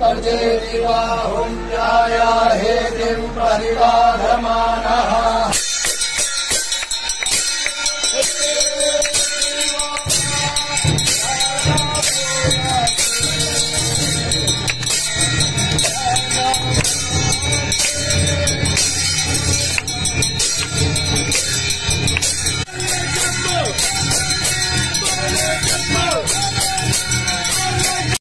तजेदिवाहुञ्जाया हेतिम् परिबाधमानः